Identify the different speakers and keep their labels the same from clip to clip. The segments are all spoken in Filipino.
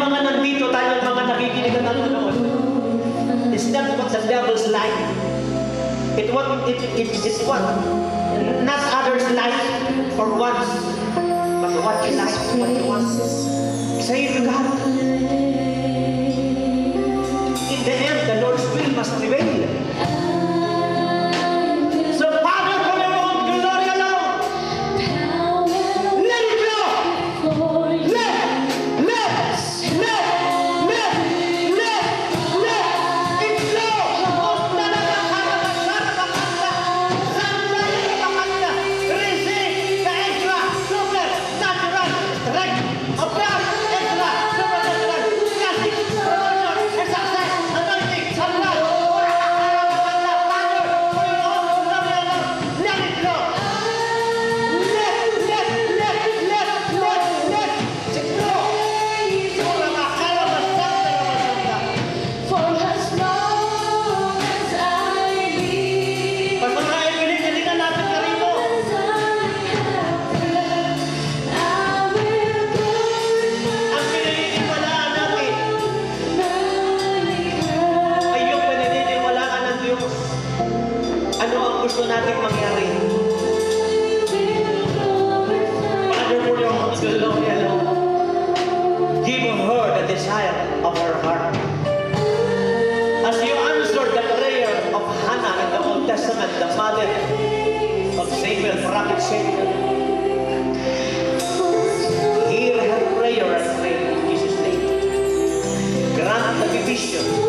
Speaker 1: mga nandito, tayong mga nakikinig at nanonood, it's not what the devil's life. It what it, it, it's what not others' life or wants, but what you like, what you want. Save God. Christian.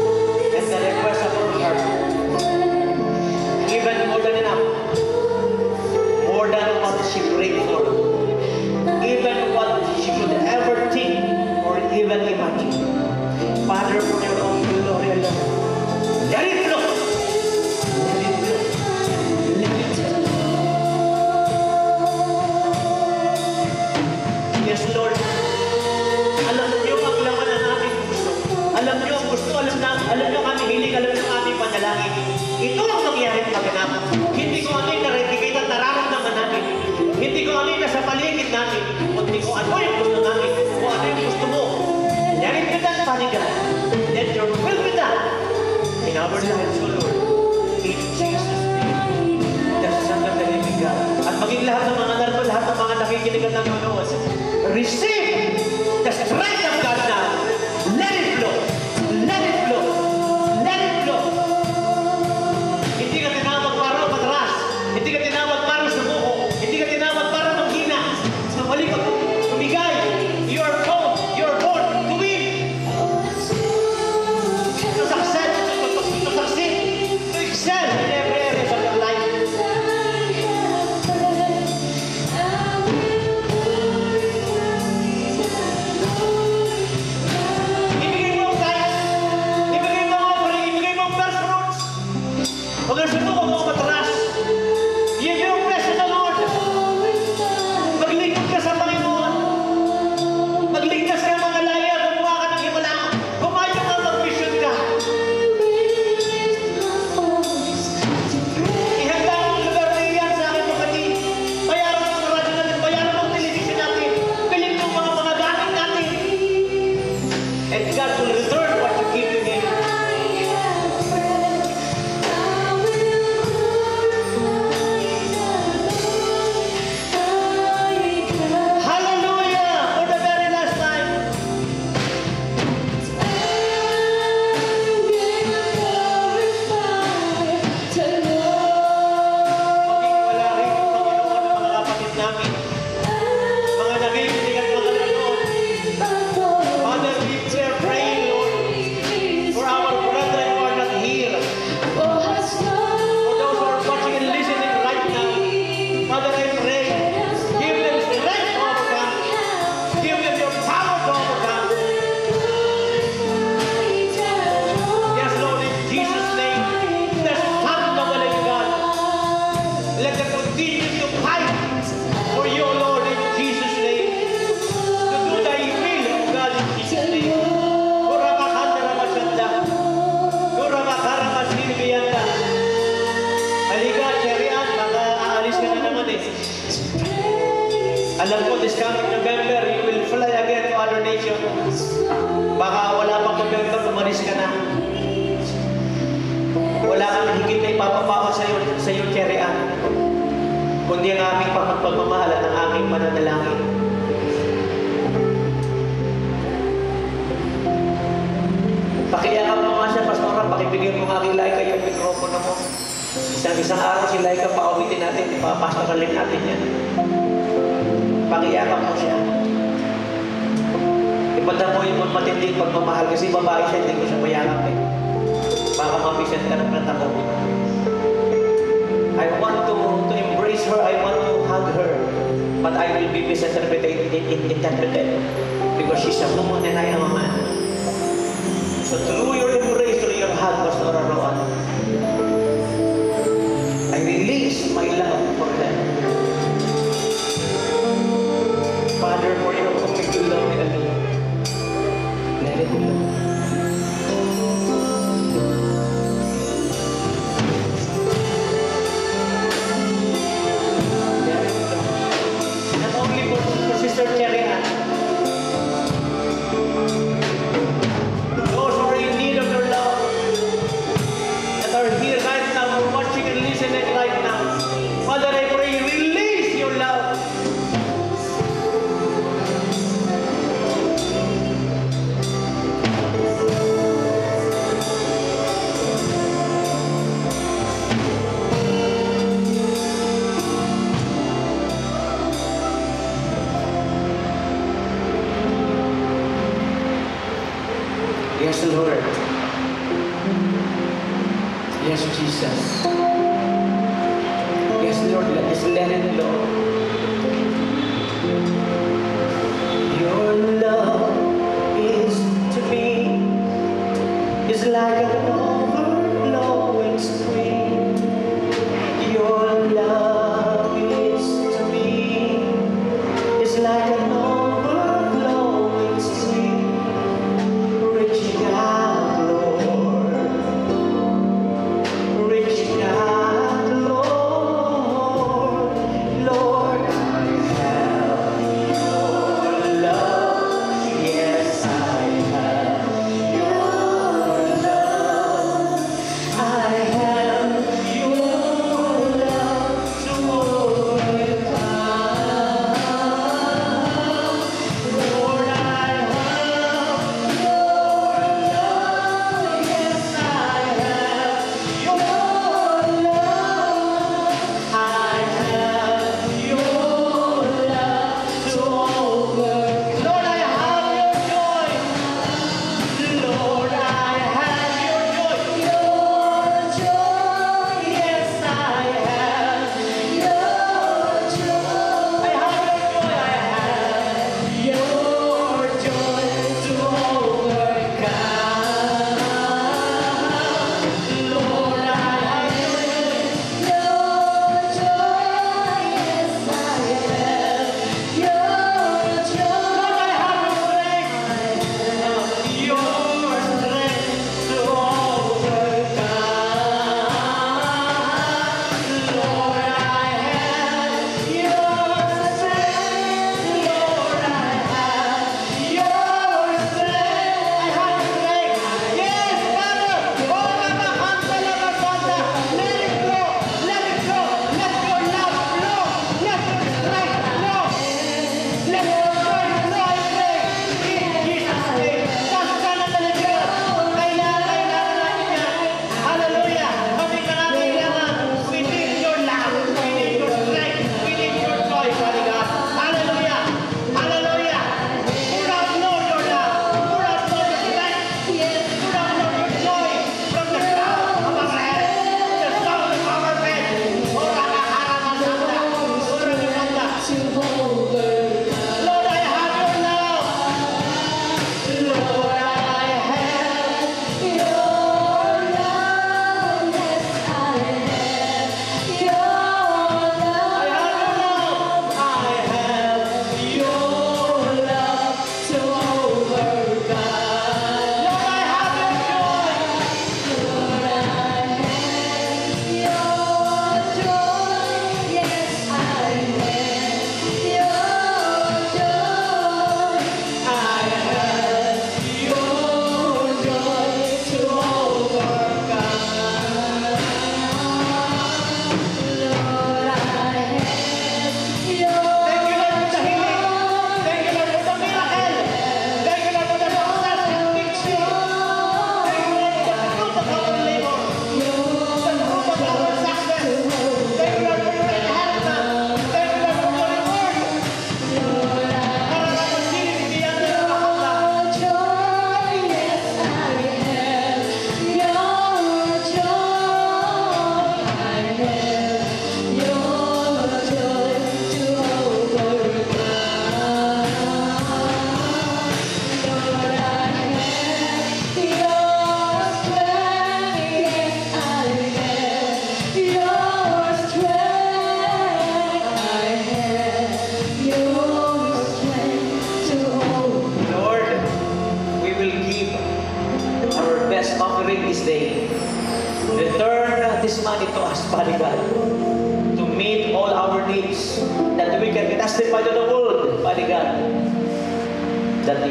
Speaker 1: yakap mo siya. Ipadala mo yung matinding pagmamahal kasi babae siya, hindi ko siya mayakap eh. Baka mabisan ka ng natakot. I want to, to embrace her, I want to hug her. But I will be misinterpreted, interpreted because she's a woman and I am a man. So through your embrace, through your hug, Pastor Roan,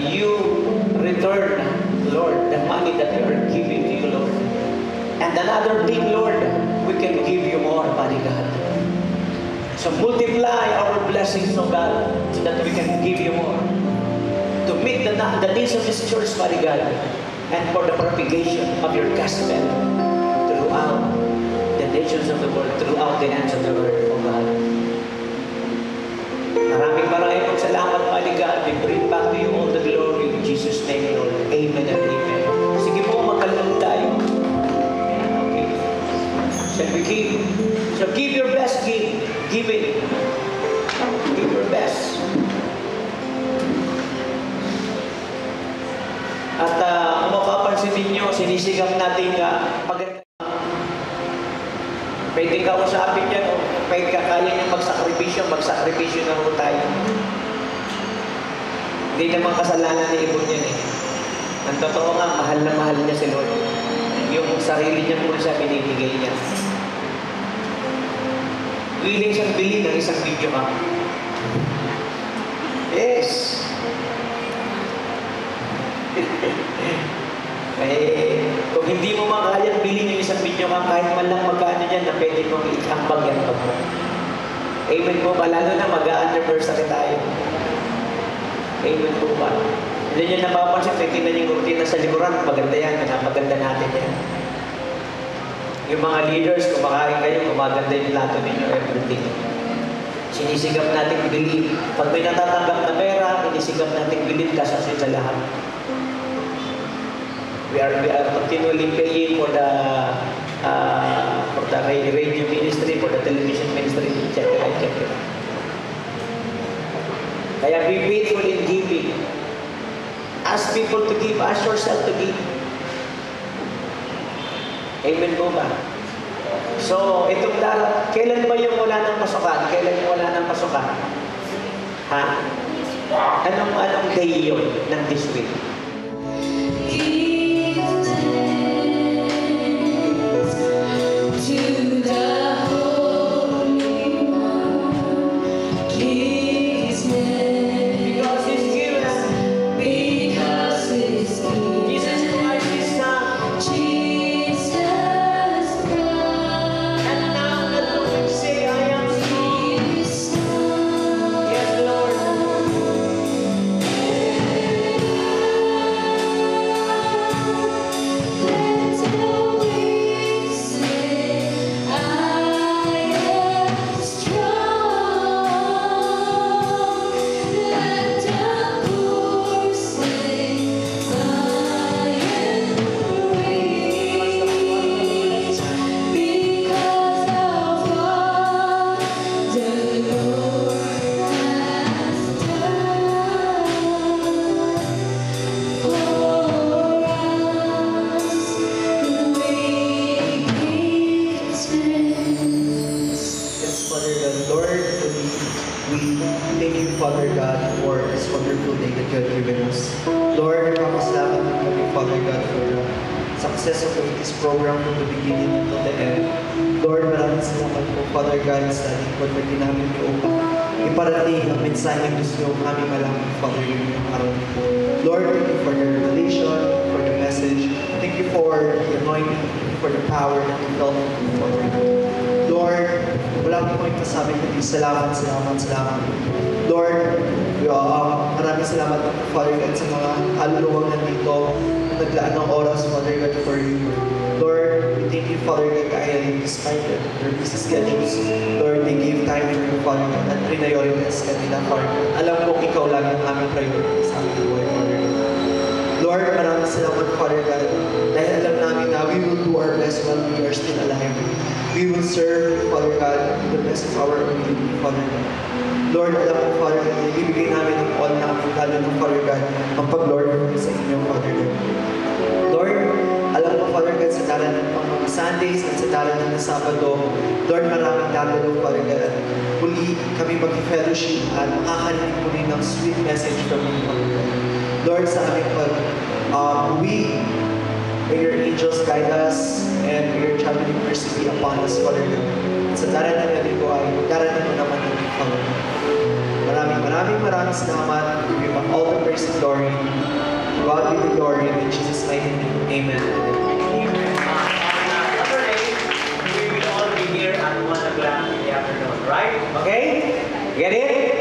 Speaker 1: you return, Lord, the money that we are giving to you, Lord. And another thing, Lord, we can give you more, Father God. So multiply our blessings, O God, so that we can give you more. To meet the, the needs of this church, Father God, and for the propagation of your gospel throughout the nations of the world, throughout the ends of the earth, O God. Maraming maraming salamat, Father God. We bring Amen and amen. Sige po, magkalunod tayo. Okay. Shall we give? So give your best, give. Give it. Give your best. At uh, kung mapapansin ninyo, sinisigap natin uh, pag Pwede ka usapin yan o pwede ka kaya nyo magsakripisyo, magsakripisyo na ho tayo. Hindi naman kasalanan ni Ibon yan eh. Totoo nga, mahal na mahal niya si Lord. Yung sarili niya po siya binibigay niya. Willing siyang bilhin ng isang video ka. Yes. eh, kung hindi mo makayang bilhin yung isang video ka, kahit man lang magkano yan, na pwede mong ikambag yan pag mo. Amen po ba? Lalo na mag-anniversary tayo. Amen po ba? Hindi nyo napapansin, may tingnan yung rutina sa likuran, maganda yan, maganda natin yan. Yung mga leaders, kumakain kayo, gumaganda yung plato ninyo, everything. Sinisigap natin bilhin. Pag may natatanggap na pera, sinisigap natin bilhin kasasin sa lahat. We are, we are continually paying for the uh, for the radio ministry, for the television ministry, etc. etc. Kaya be faithful in giving. Ask people to give. Ask yourself to give. Amen po ba? So, itong darating, kailan ba yung wala ng pasukan? Kailan yung wala ng pasukan? Ha? Anong, anong day yun ng this week?
Speaker 2: Program from the beginning until the end. Lord, maraming salamat po, Father God, sa lingkod na ginamit niyo upang iparating ang mensahe ng gusto niyo kami malaman, Father, yung araw na po. Lord, thank you for the revelation, for the message. Thank you for the anointing, for the power that you felt, Father God. Lord, wala ko pong masabi kundi salamat, salamat, salamat. Lord, uh, maraming salamat po, Father God, sa mga kaluluwang nandito na naglaan ng oras, Father God, for you. Thank you, Father God, kaya despite their, busy schedules, Lord, they give time for you, Father God, at prioritize kanila, Father God. Alam kong ikaw lang ang aming priority sa aming buhay, Father. Lord, maraming salamat, Father God, dahil alam namin na we will do our best while we are still alive. We will serve, Father God, to the best of our ability, Father God. Lord, alam mo, Father God, ibibigay namin ang all namin, lalo ng Father God, ang pag-Lord sa inyo, Father God. Mondays at sa darating na Sabado. Lord, maraming dadalong parigal at muli kami mag-fellowship at makakarinig muli ng sweet message from you, Panginoon. Lord, sa aming pag um, we may your angels guide us and may your traveling mercy be upon us, Father God. At sa darating na linggo ay darating mo naman ang Panginoon. Maraming maraming maraming salamat. We give all the praise and glory. God be the glory in Jesus' name. Amen.
Speaker 1: Get it?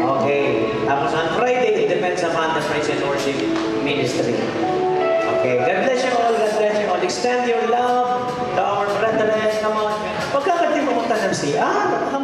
Speaker 1: Okay. Tapos on Friday, it depends upon the praise and worship ministry. Okay. God bless you all. God bless you all. Extend your love to our brethren. Come on. Huwag ka pati pumunta ng CR. Come
Speaker 3: ah,